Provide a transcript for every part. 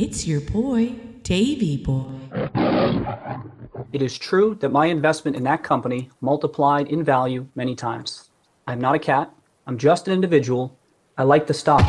It's your boy, Davy Boy. It is true that my investment in that company multiplied in value many times. I'm not a cat. I'm just an individual. I like the stock.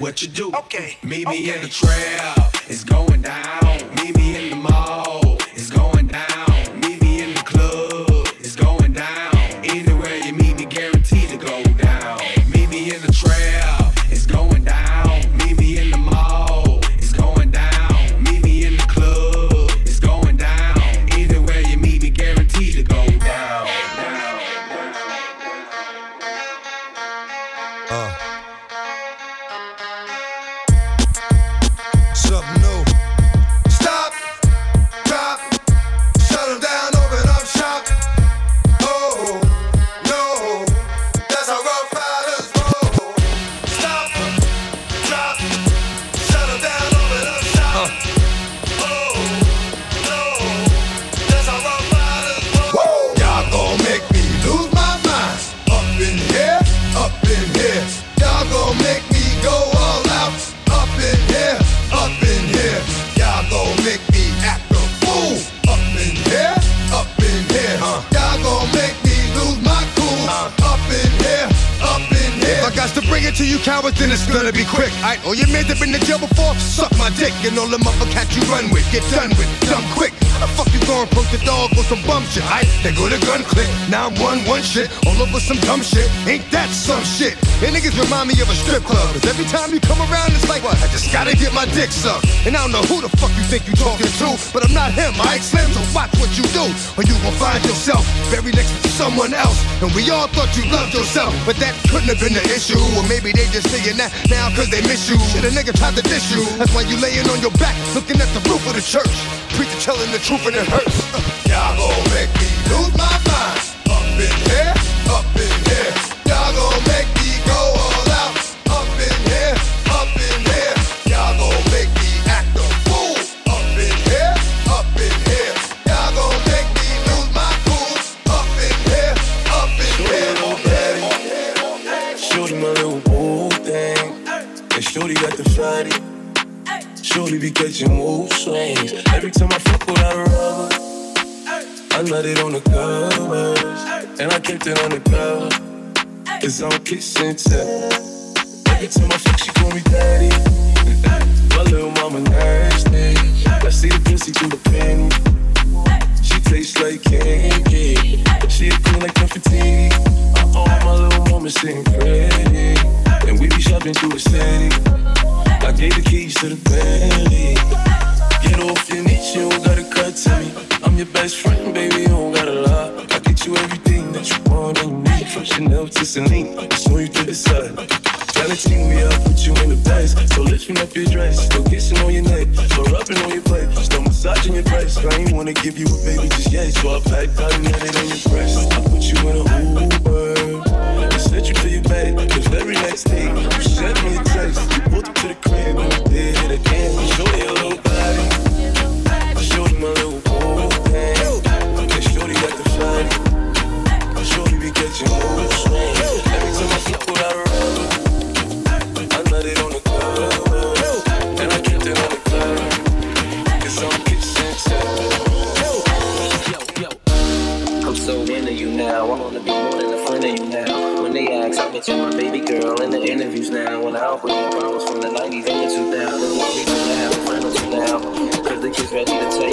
what you do. Okay. Meet me okay. in the trail, it's going down. All them other cats you run with, get done some bum shit? Alright, they go to gun click, now I'm one one shit, all over some dumb shit. Ain't that some shit? And niggas remind me of a strip club. Cause every time you come around, it's like, what? I just gotta get my dick sucked. And I don't know who the fuck you think you talking to, but I'm not him, I Slim, so watch what you do, or you gon' find yourself buried next to someone else. And we all thought you loved yourself, but that couldn't have been the issue. Or maybe they just saying that now cause they miss you. Shit, a nigga tried to diss you. That's why you laying on your back, looking at the roof of the church. Preacher telling the truth and it hurts. Gon' make me lose my Kiss and tell. Every time I fuck, she call me daddy. My little mama nasty. I see the pussy through the panty. She tastes like candy. She a queen like confetti. Uh-oh, my little mama sitting pretty. And we be shopping through the city. I gave the keys to the Bentley. Get off your niche, you don't gotta cut to me. I'm your best friend, baby, you don't Chanel to Celine, on you to decide. Valentine me up, put you in the best. So lifting up your dress, still kissing on your neck, still rubbing on your butt, still massaging your breast. I ain't wanna give you a baby just yet, so I packed out and had it on your breast. I put you in a Uber, and sent you to your bed. The very next day, you sent me a text. You pulled up to the crib ready to tell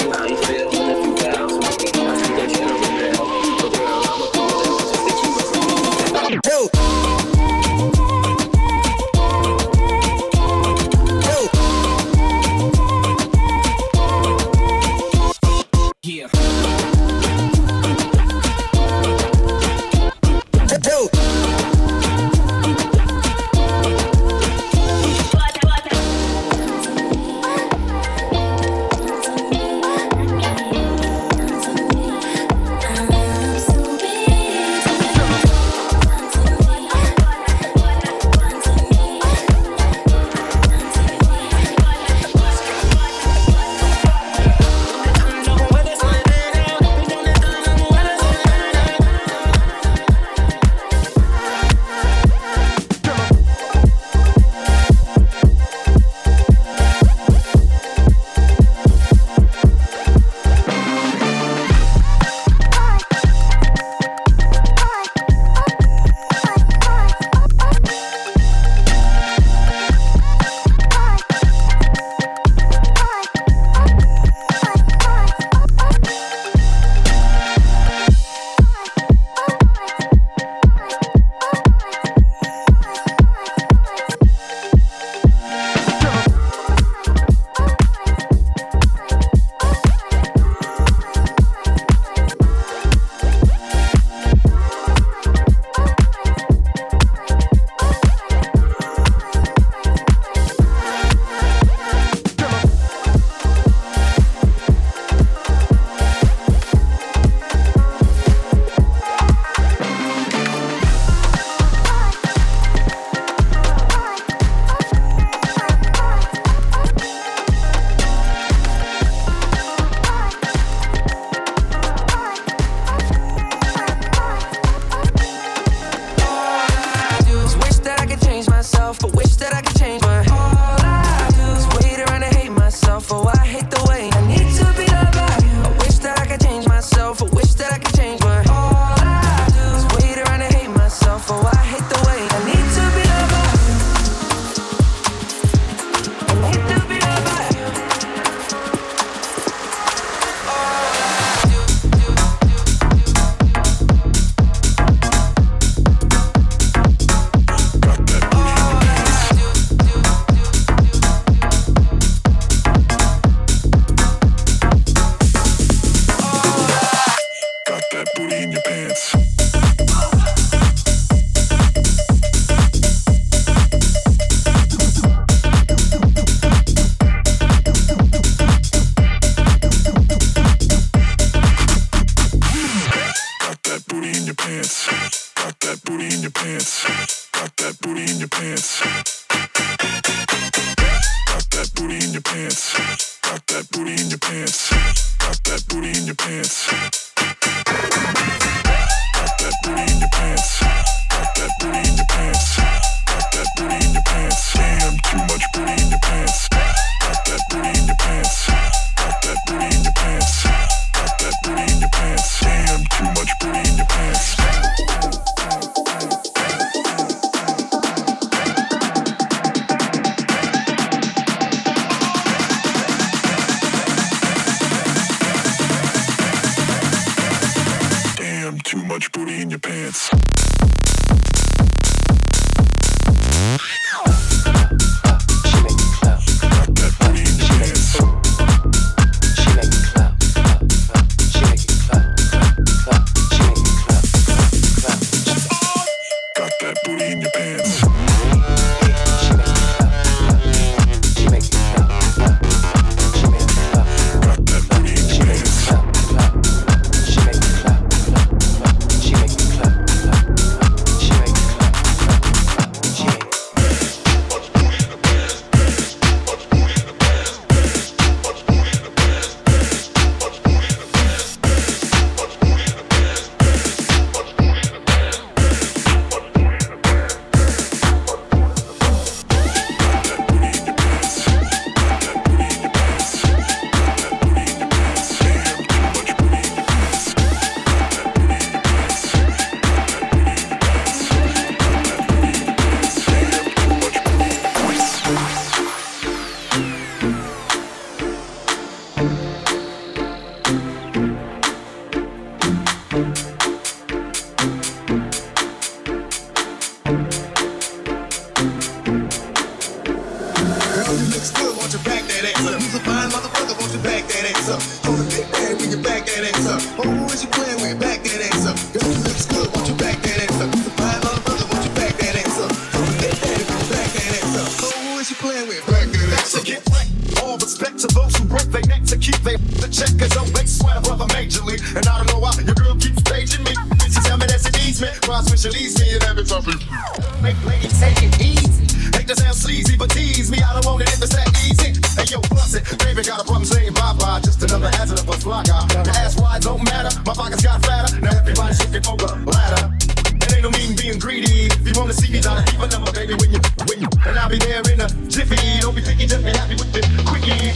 if you wanna see me, darling. keep a number, baby, when you, when you. And I'll be there in a jiffy. Don't be thinking, just be happy with the quickie.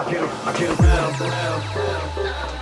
I get, I can't, I can't.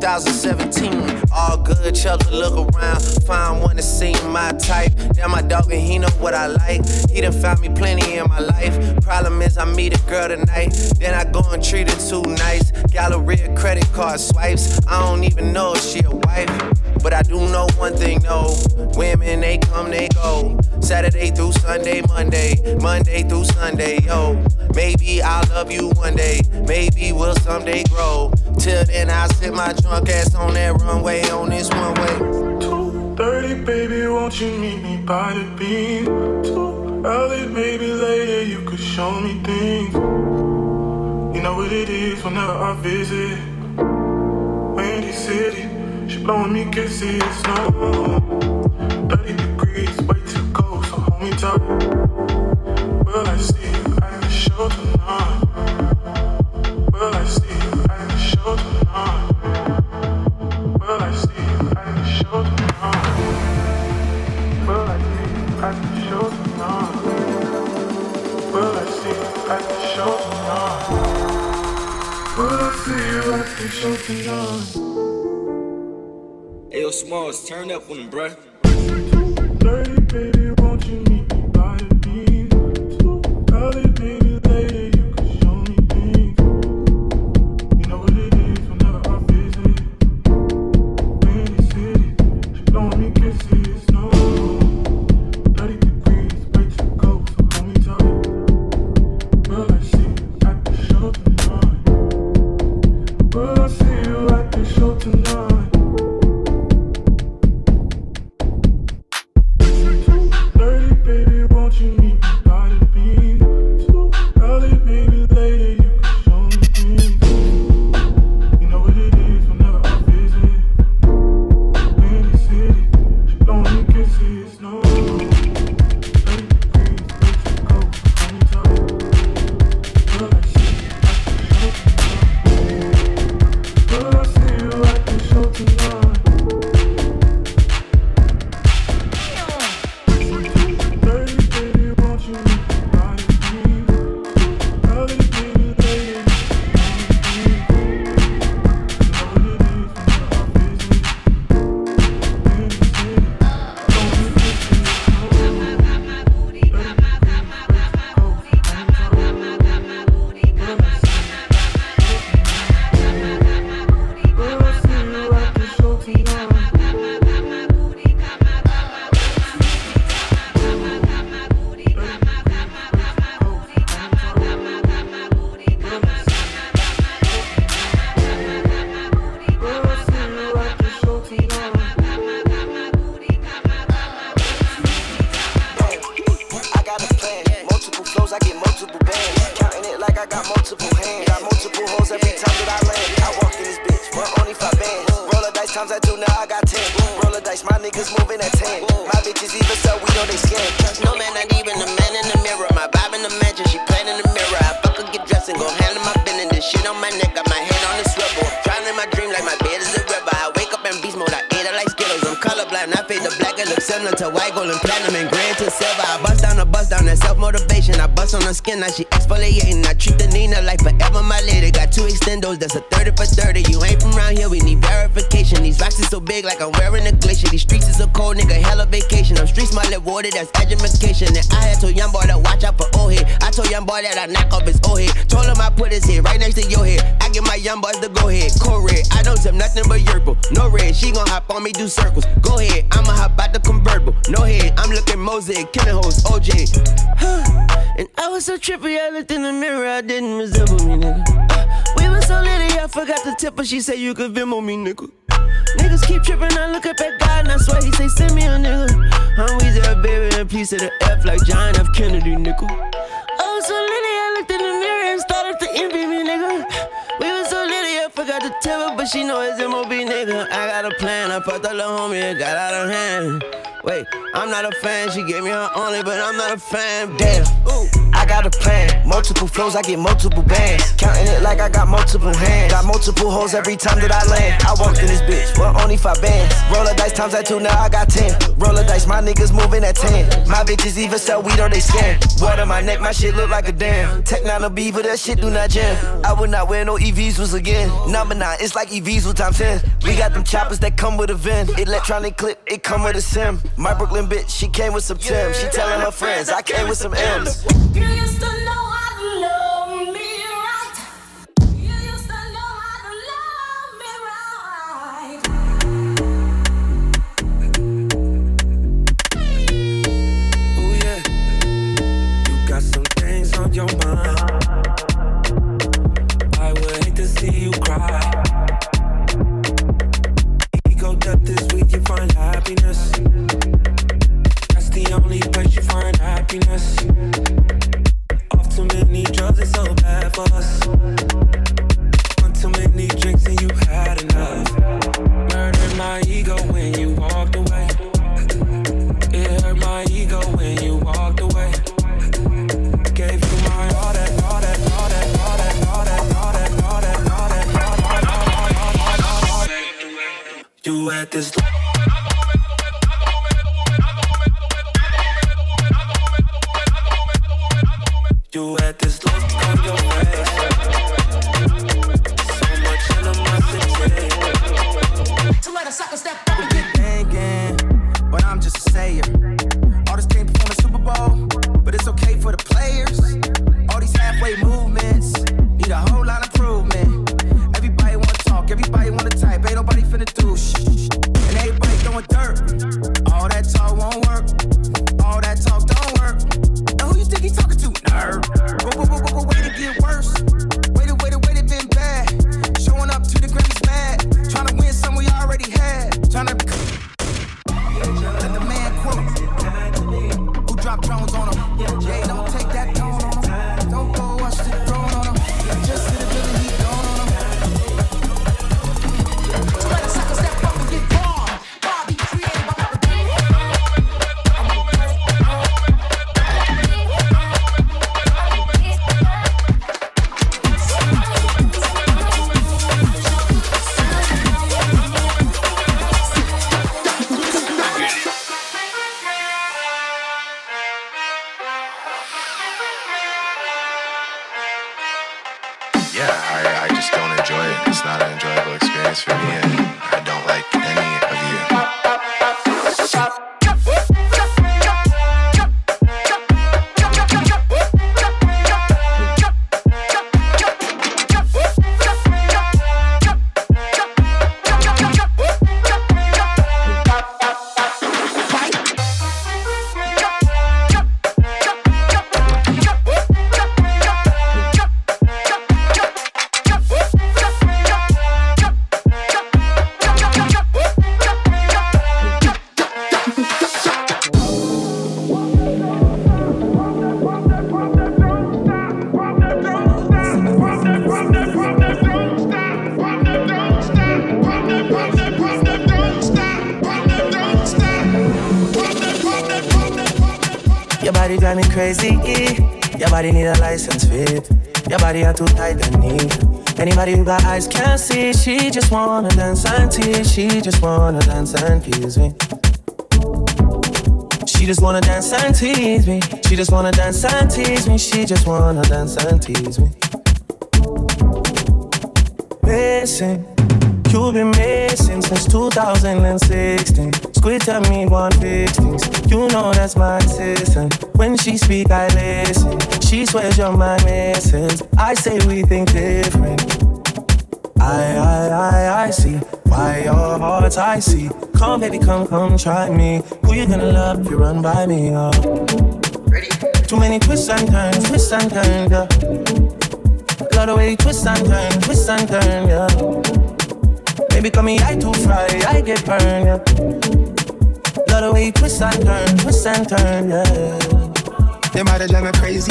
2017. All good, chug look around, find one to see my type. Damn, my dog, and he know what I like. He done found me plenty in my life. Problem is, I meet a girl tonight, then I go and treat her too nice. Gallery credit card swipes. Sunday, Monday, Monday through Sunday, yo. Maybe I'll love you one day, maybe we'll someday grow. Till then, I'll sit my drunk ass on that runway, on this one way. 2.30, baby, won't you meet me by the beam? Too early, maybe later you could show me things. You know what it is whenever I visit. Windy City, she blowing me kisses, no. 30 degrees, me tight. Will I see you at the show tonight? Will I see you at the show tonight? Will I see you at the show tonight? Will I see you at the show tonight? Will I see you at the show tonight? Will I see you at the show tonight? Ayo, Smalls, turn up on them, bruh. Dirty baby, water, that's education. And I had told young boy to watch out for old head. I told young boy that I knock off his old head. Told him I put his head right next to your head. I get my young boys the go ahead. Cold red, I don't tip nothing but yerple. No red, she gon' hop on me, do circles. Go ahead, I'ma hop out the convertible. No head, I'm looking mosaic, killing hoes, OJ. and I was so trippy, I looked in the mirror, I didn't resemble me, nigga. We was so litty, I forgot to tip. She said you could Venmo me, nigga. Niggas keep tripping, I look up at God and I swear he say send me a nigga. I'm Weezy, baby, and piece of the F like John F. Kennedy, nigga. Oh, so litty, I looked in the mirror and started to envy me, nigga. We was so litty, I forgot to tell her, but she know it's MOB, nigga. I got a plan, I fucked the little homie, it got out of hand. Wait, I'm not a fan, she gave me her only, but I'm not a fan. Damn, ooh. I got a plan, multiple flows, I get multiple bands. Counting it like I got multiple hands. Got multiple holes every time that I land. I walked in this bitch, but only five bands. Roll dice times that two, now I got ten. Roll dice, my niggas moving at ten. My bitches even sell weed or they scan. Water my neck, my shit look like a dam. Tech nine beaver, that shit do not jam. I would not wear no EVs was again. Number nine, it's like EVs with times ten. We got them choppers that come with a VIN. Electronic clip, it come with a sim. My Brooklyn bitch, she came with some Tim. She telling her friends, I came with some M's. You used to know how to love me right. You used to know how to love me right. Oh yeah, you got some things on your mind. I would hate to see you cry. Ego depth is where you find happiness. That's the only place you find happiness. For us. One too many drinks and you had enough. Murdered my ego when you walked away. It hurt my ego when you walked away. Gave you my all that, all that, all that, all that, all that, all that, all that, all that, all that, all that, all that. You had this. You me crazy. Your body need a license fit. Your body are too tight and neat. Anybody who got eyes can't see. She just wanna dance and tease. She just wanna dance and tease me. She just wanna dance and tease me. She just wanna dance and tease me. She just wanna dance and tease me. Missing, you've been missing since 2016. Squid tell me one big things. You know that's my assistant. When she speak, I listen. She swears you're my missus. I say we think different. I, I, I, I see why your heart's I see. Come, baby, come, come, try me. Who you gonna love if you run by me? Oh. Ready? Too many twists and turns, twists and turns, yeah. Love the way you twist and turn, twist and turn, yeah. Baby, call me I too fry, I get burned, yeah. Love the way you twist and turn, twist and turn, yeah. Your body drive me crazy.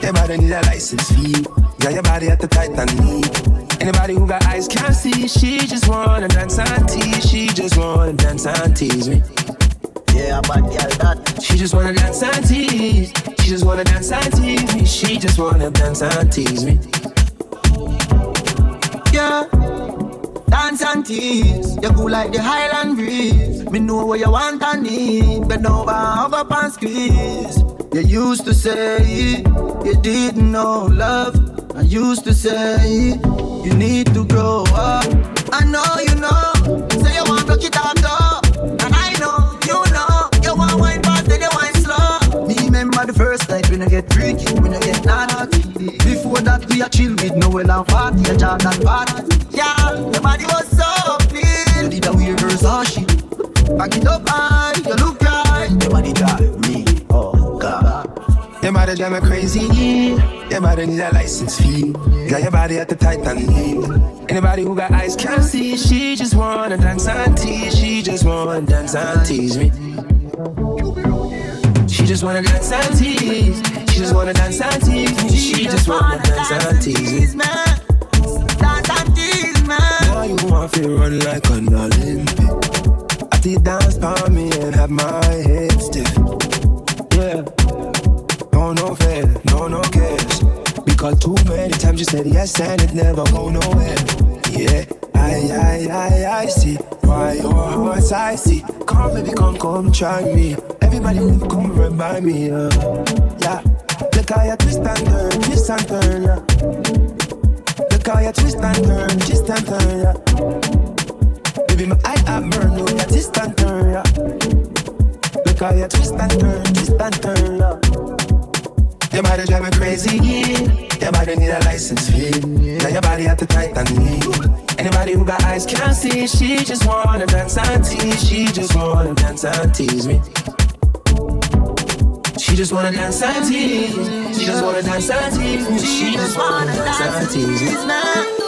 Your body need a license fee. Got your body at the tight and neat. Anybody who got eyes can't see. She just wanna dance and tease. She just wanna dance and tease me. Yeah, bad girl that. She just wanna dance and tease. She just wanna dance and tease me. She just wanna dance and tease me. Yeah. Dance and tease, you cool like the Highland breeze. Me know what you want and need, bend over, hug up and squeeze. You used to say you didn't know love. I used to say you need to grow up. I know you know, say you want to it out. And I know, you know, you want wine fast, then you wine slow. Me remember the first night when I get freaky, when I get naughty. Before that we a chill with Noel and Fatty, a Jordan party. Yeah, your body was so clean. You did a weird Versace. Back it up high, you look right. Your body drive me, oh God. Your body drive me crazy. Your body need a license fee. Got your body at the tight and. Anybody who got eyes can't see. She just wanna dance and tease. She just wanna dance and tease me. She just wanna dance and tease. She just wanna dance and tease me. She just wanna dance and tease me. Dance and tease me. Now you want to run like an Olympic. I did dance for me and have my head stiff. Yeah. No, no fair, no, no cash. Because too many times you said yes and it never go nowhere. Yeah, I, I, I, I see why your heart's I see. Come, baby, come, come, try me. Everybody come right by me. Uh. Yeah, look how you twist and turn, twist and turn. Yeah. Look how you twist and turn, twist and turn. Yeah. Baby, my eye I burn, oh, you, you twist and turn. Yeah. Look how you twist and turn, twist and turn. Yeah. Your body drive me crazy, yeah. Your body need a license fee. Now your body at the tight and me. Anybody who got eyes can't see. She just wanna dance and tease. She just wanna dance and tease me. She just wanna dance and tease. She just wanna dance and tease. She just wanna dance and tease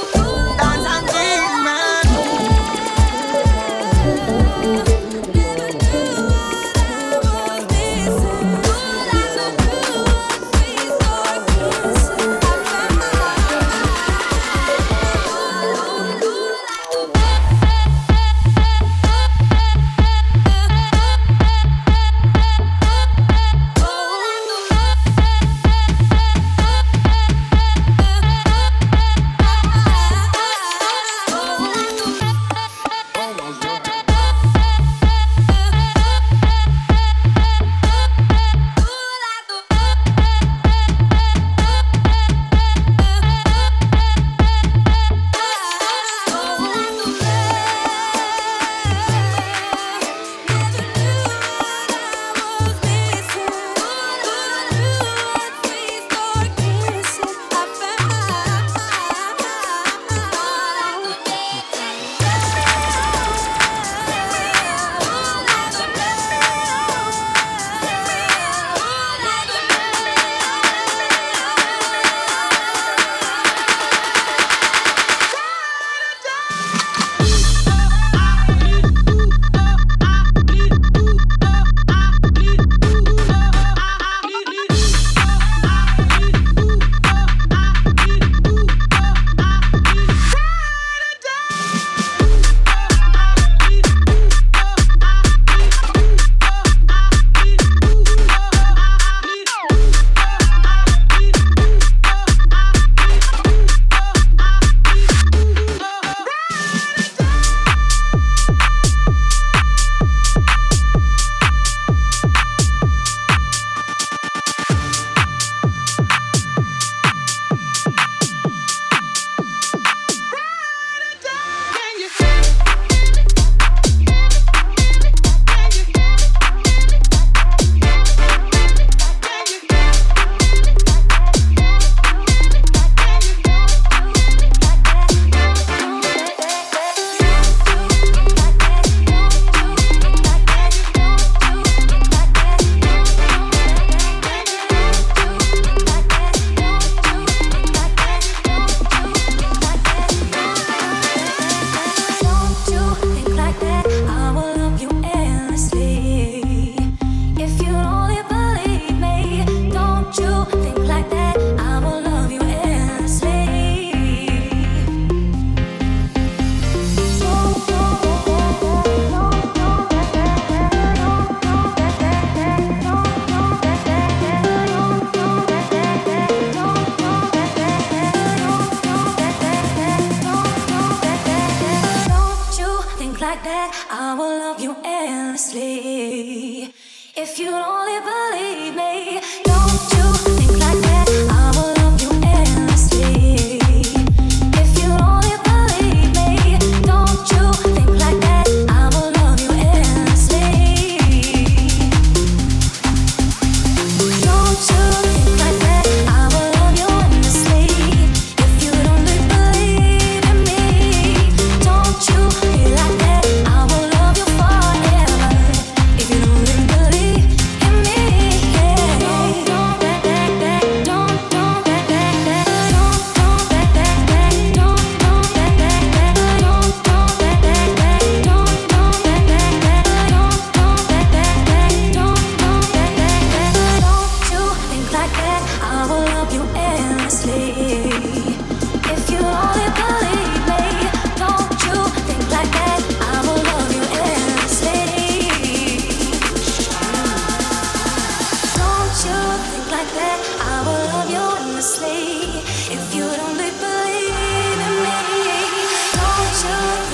If you only believe in me, don't you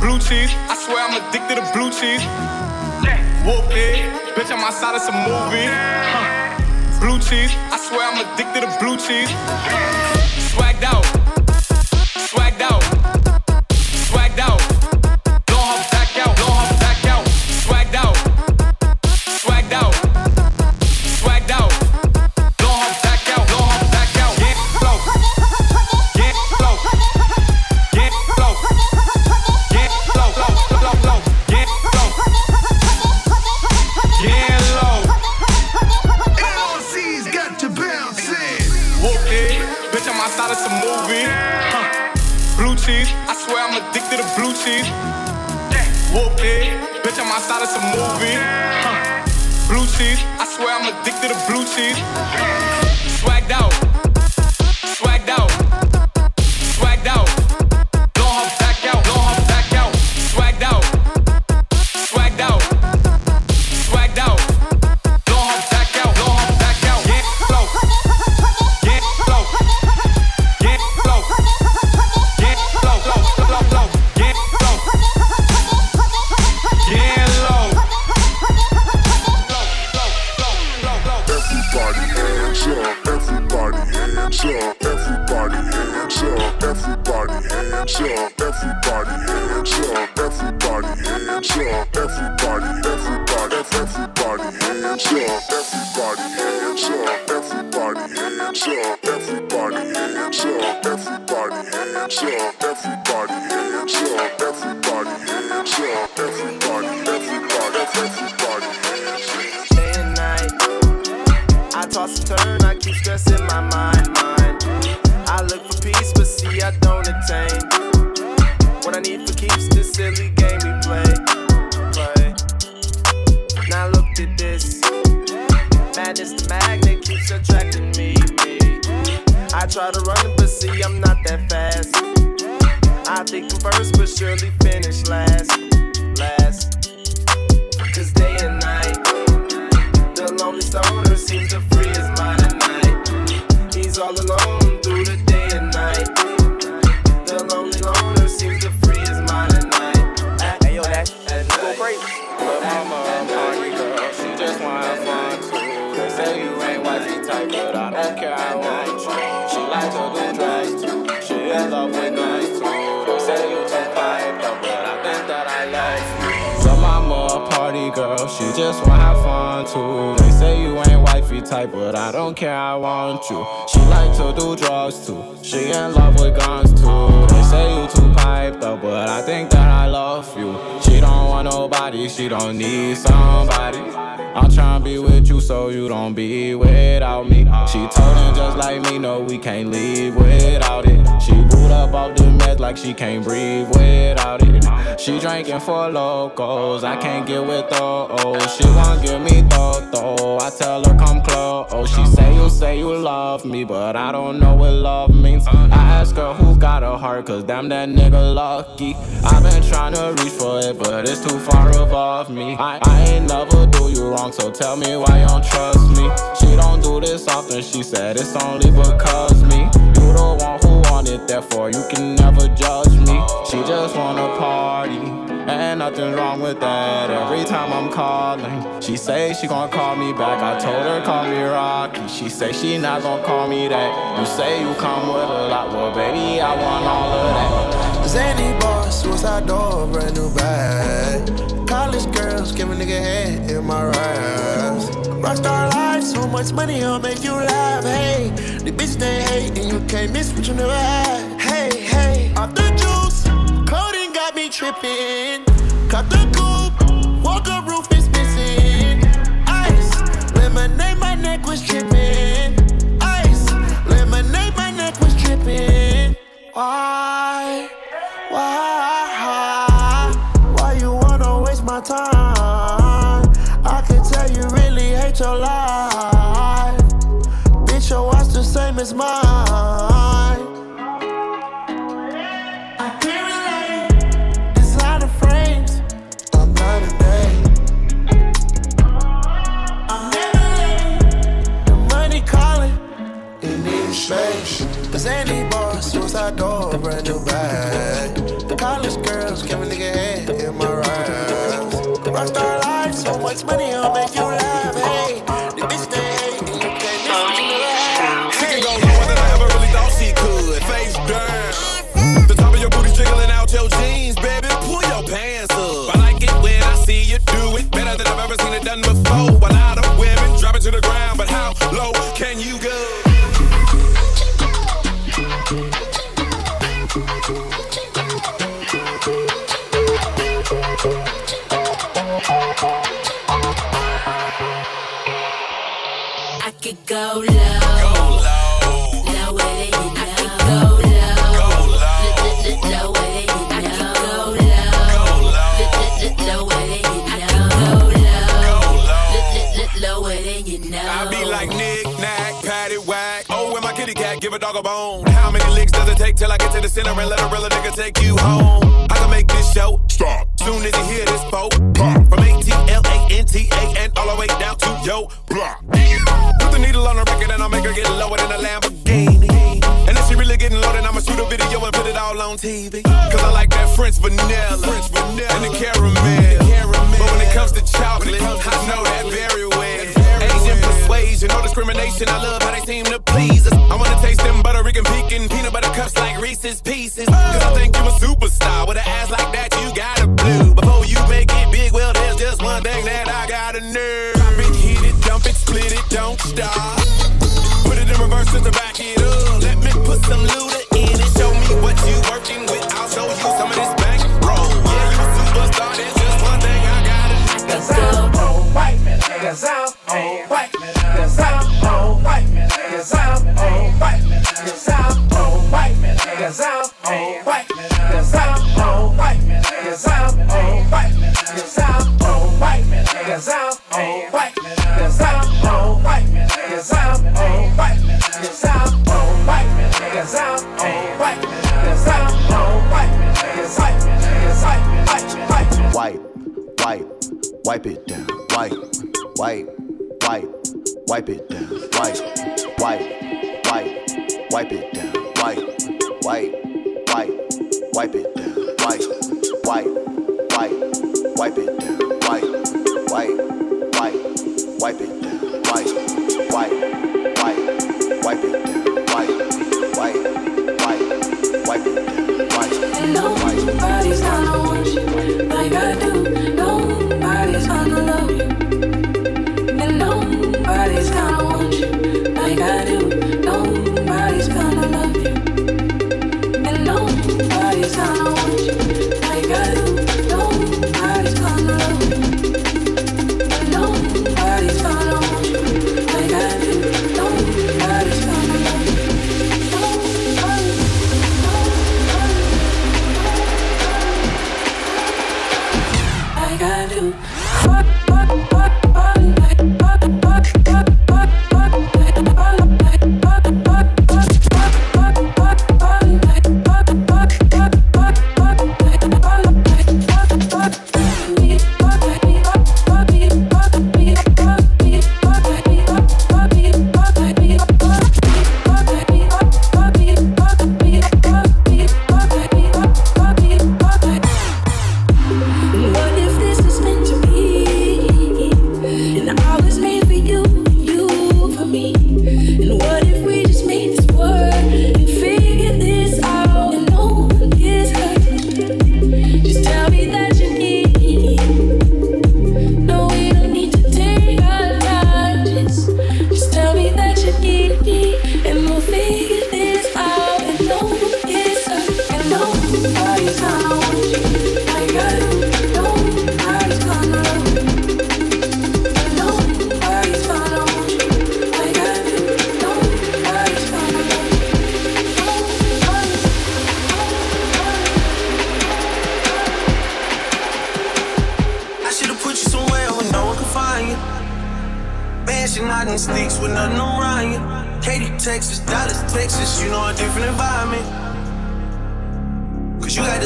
blue cheese. I swear I'm addicted to blue cheese. Whoop it, bitch, on my side of some movie. Huh. Blue cheese. I swear I'm addicted to blue cheese. Swagged out. pussy, I don't attain. What I need for keeps this silly game we play. play. Now look at this. Madness the magnet keeps attracting me, me. I try to run it, but see, I'm not that fast. I think I'm first, but surely finish last. Last. Cause day and night, the lonely stoner seems to girl, she just wanna have fun too. They say you ain't wifey type, but I don't care, I want you. She like to do drugs too, she in love with guns too. They say you too piped up, but I think that I love you. She she don't want nobody, she don't need somebody. I'm trying to be with you so you don't be without me. She told him just like me, no, we can't leave without it. She boot up off the mess like she can't breathe without it. She drinking Four Lokos, I can't get with those. She won't give me though, I tell her come close. She say you say you love me, but I don't know what love means. I ask her who got a heart, cause damn that nigga lucky. I've been trying to reach for it, but it's too far above me. I, I ain't never do you wrong, so tell me why you don't trust me. She don't do this often, she said it's only because me. You the one who want it, therefore you can never judge me. She just wanna party, and nothing's wrong with that. Every time I'm calling, she say she gon' call me back. I told her call me Rocky. She say she not gon' call me that. You say you come with a lot, well baby I want all of that. Zany boss, suicide door, brand new bag. College girls, give a nigga head in my raps. Rockstar life, so much money, I'll make you laugh. Hey, the bitch they hate, and you can't miss what you never had. Hey, hey, off the juice, codeine got me tripping. Cut the coupe, walker roof is missing. Ice, lemonade, my neck was tripping. Ice, lemonade, my neck was tripping. Why? Dog a bone. How many licks does it take till I get to the center and let a real nigga take you home? I can make this show stop soon as you hear this folk. From A T L A N T A and all the way down to yo block. Put the needle on the record and I'll make her get lower than a Lamborghini. And if she really getting low, then I'ma shoot a video and put it all on TV. Cause I like that French vanilla, French vanilla. and the caramel. But when it comes to chocolate, I know that very well. Asian persuasion, no discrimination. I love how they seem to please us. star.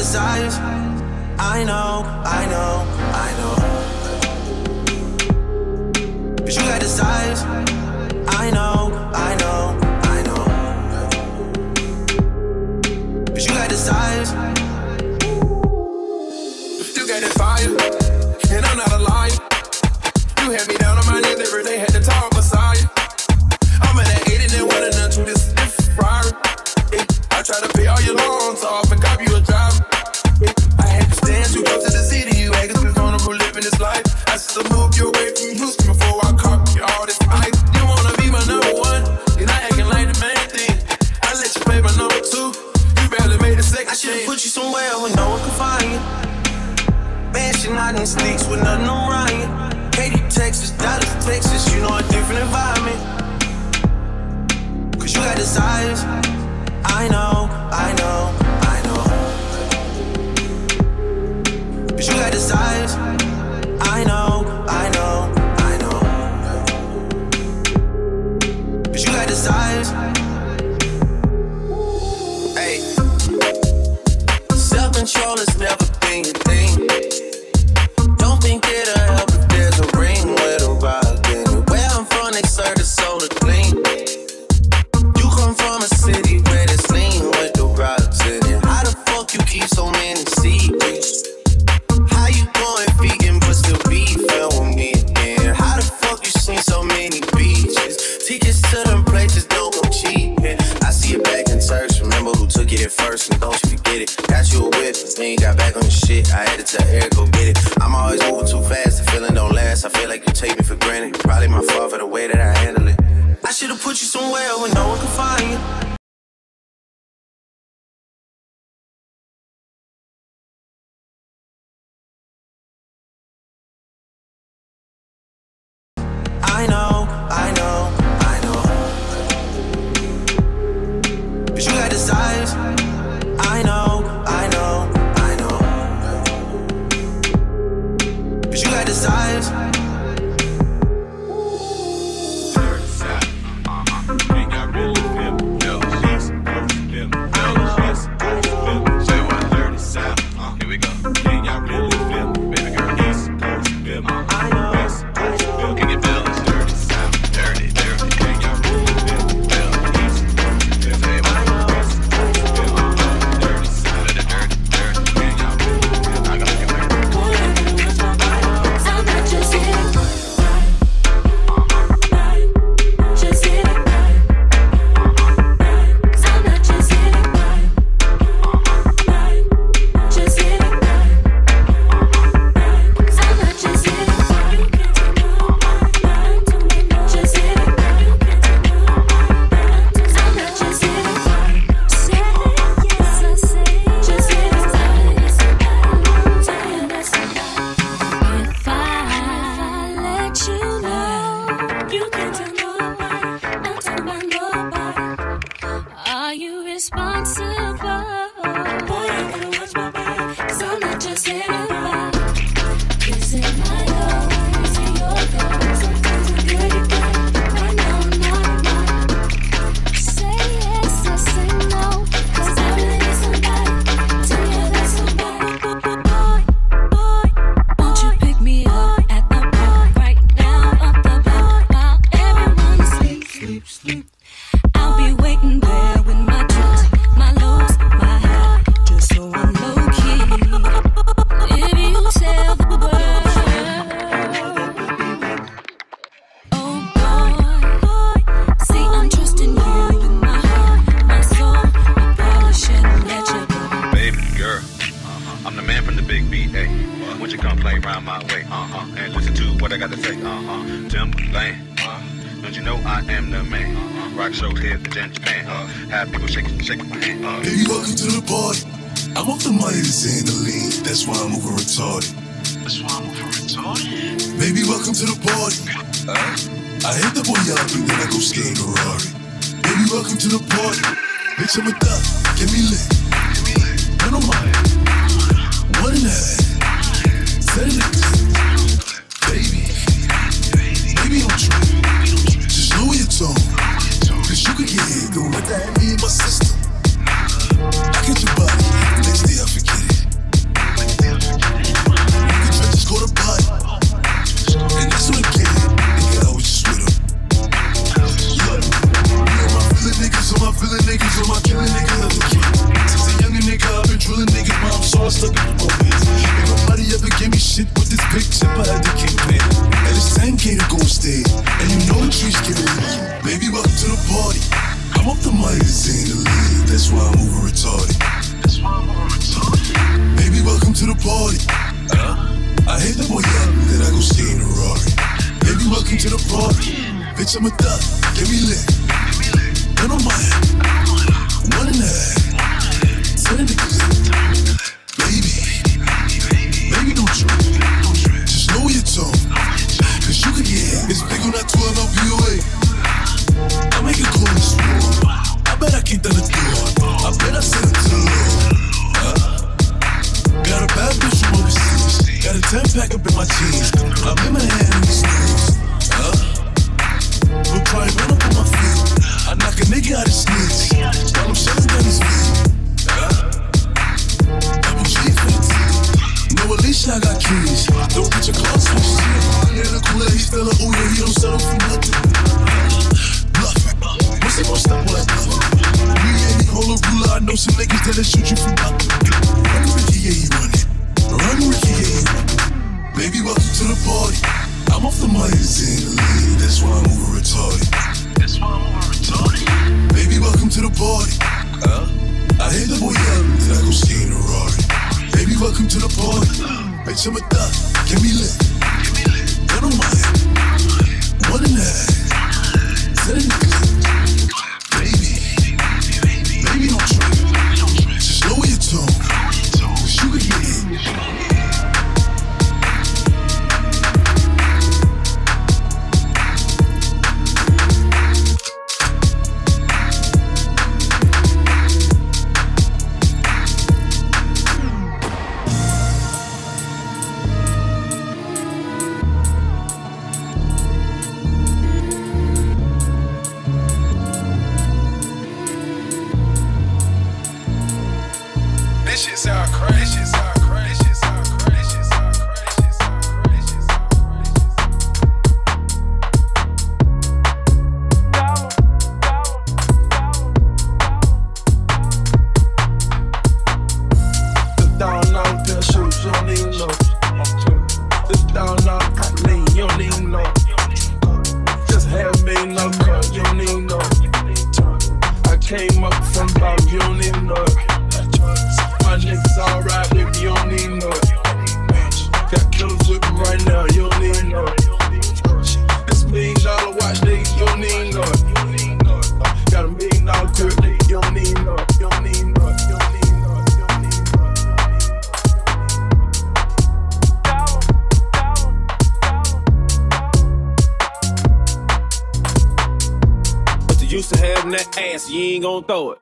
Desires, I I know, I know, I know. Cause you got desires, I know somewhere where no one can find you. Ass, you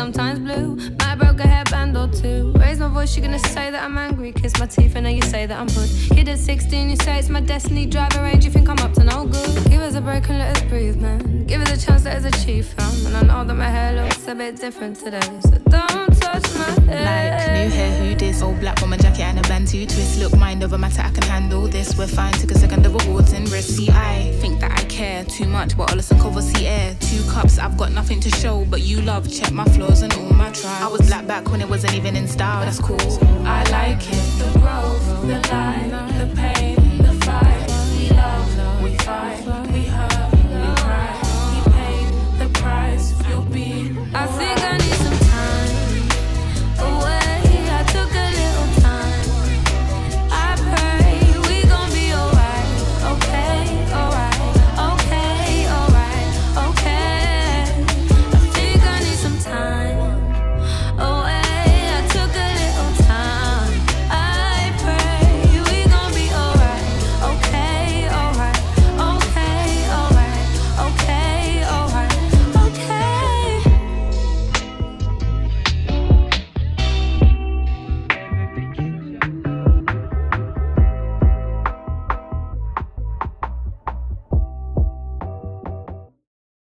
sometimes blue. Might broke a hairband or two. Raise my voice, you're gonna say that I'm angry. Kiss my teeth, and now you say that I'm hood. Kid at 16, you say it's my destiny. Driver range, you think I'm up to no good. Give us a break and let us breathe, man. Give us a chance, let us achieve, fam. And I know that my hair looks a bit different today. So don't. Like new hair, who this? Old black bomber jacket and a bantu twist. Look, mind over matter, I can handle this. We're fine, took a second of awards and risk. See, I think that I care too much, but all listen cover see air. Two cups, I've got nothing to show, but you love. Check my flaws and all my trials. I was black back when it wasn't even in style. That's cool. I like it. The growth, the line, the pain,